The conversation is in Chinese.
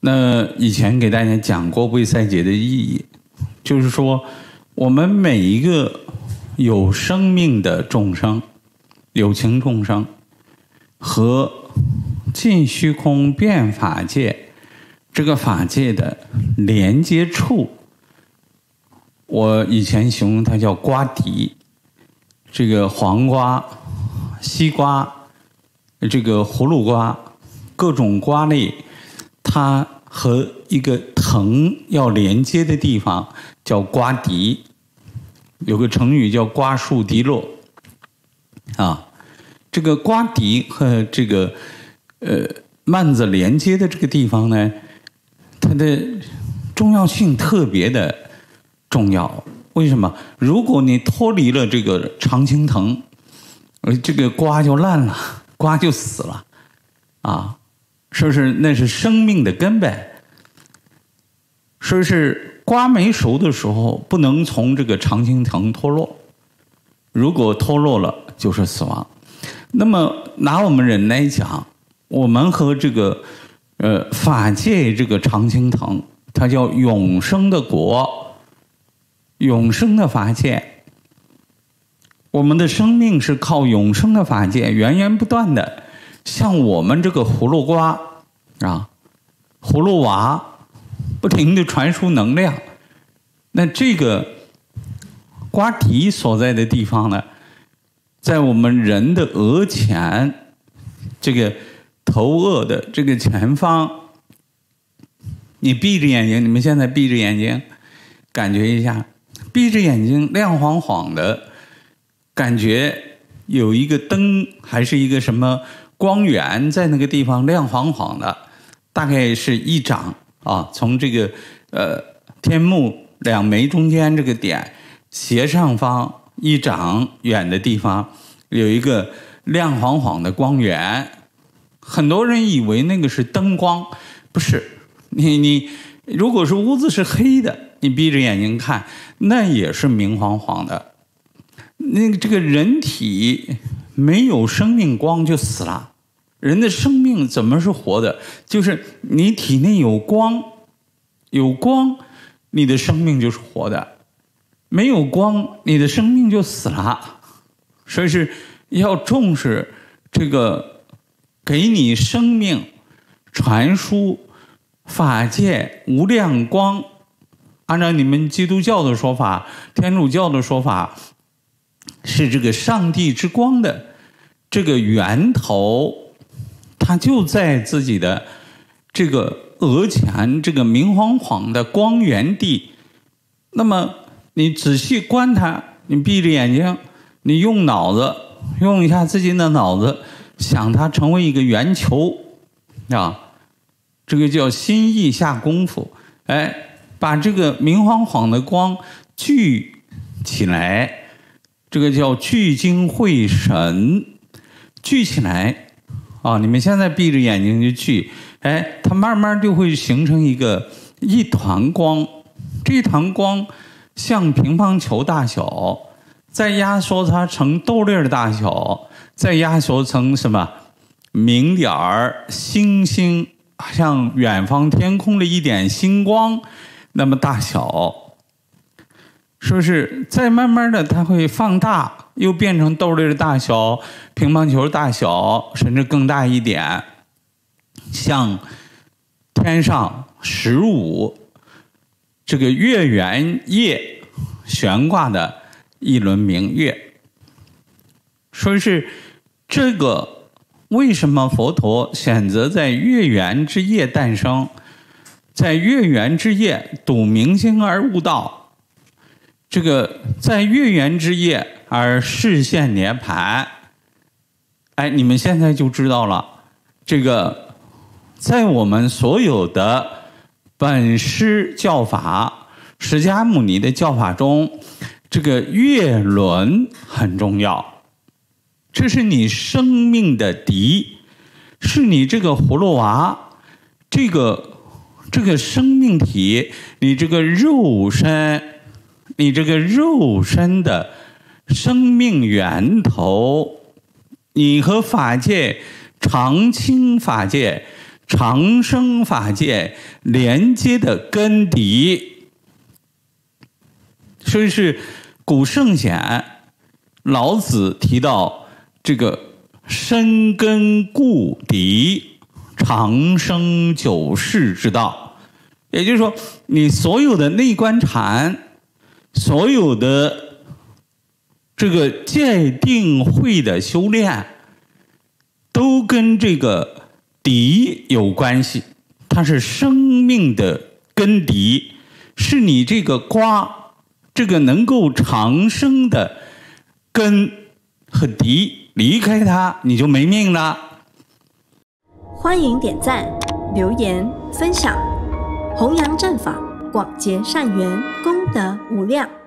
那以前给大家讲过未赛节的意义，就是说我们每一个有生命的众生、有情众生和尽虚空变法界这个法界的连接处，我以前形容它叫瓜底，这个黄瓜、西瓜、这个葫芦瓜，各种瓜类。它和一个藤要连接的地方叫瓜迪，有个成语叫瓜树迪落，啊，这个瓜迪和这个呃蔓子连接的这个地方呢，它的重要性特别的重要。为什么？如果你脱离了这个常青藤，呃，这个瓜就烂了，瓜就死了，啊。说是那是生命的根本。说是瓜没熟的时候，不能从这个常青藤脱落，如果脱落了，就是死亡。那么拿我们人来讲，我们和这个呃法界这个常青藤，它叫永生的果，永生的法界。我们的生命是靠永生的法界源源不断的。像我们这个葫芦瓜啊，葫芦娃，不停的传输能量。那这个瓜底所在的地方呢，在我们人的额前，这个头额的这个前方。你闭着眼睛，你们现在闭着眼睛，感觉一下，闭着眼睛亮晃晃的，感觉有一个灯，还是一个什么？光源在那个地方亮晃晃的，大概是一掌啊，从这个呃天目两眉中间这个点斜上方一掌远的地方有一个亮晃晃的光源，很多人以为那个是灯光，不是。你你如果是屋子是黑的，你闭着眼睛看，那也是明晃晃的。那个这个人体。没有生命光就死了。人的生命怎么是活的？就是你体内有光，有光，你的生命就是活的；没有光，你的生命就死了。所以是要重视这个给你生命传输法界无量光。按照你们基督教的说法，天主教的说法。是这个上帝之光的这个源头，它就在自己的这个额前这个明晃晃的光源地。那么你仔细观它，你闭着眼睛，你用脑子用一下自己的脑子，想它成为一个圆球啊，这个叫心意下功夫，哎，把这个明晃晃的光聚起来。这个叫聚精会神，聚起来啊！你们现在闭着眼睛就去，哎，它慢慢就会形成一个一团光。这一团光像乒乓球大小，再压缩它成豆粒儿大小，再压缩成什么明点儿、星星，像远方天空的一点星光那么大小。说是再慢慢的，它会放大，又变成豆粒的大小、乒乓球大小，甚至更大一点，像天上十五这个月圆夜悬挂的一轮明月。说是这个为什么佛陀选择在月圆之夜诞生，在月圆之夜睹明星而悟道？这个在月圆之夜而视线连盘，哎，你们现在就知道了。这个在我们所有的本师教法、释迦牟尼的教法中，这个月轮很重要。这是你生命的敌，是你这个葫芦娃，这个这个生命体，你这个肉身。你这个肉身的生命源头，你和法界常青法界长生法界连接的根底。所以是古圣贤老子提到这个深根固底、长生久世之道，也就是说，你所有的内观禅，所有的这个戒定慧的修炼，都跟这个底有关系。它是生命的根底，是你这个瓜。这个能够长生的根和敌，离开它你就没命了。欢迎点赞、留言、分享，弘扬正法，广结善缘，功德无量。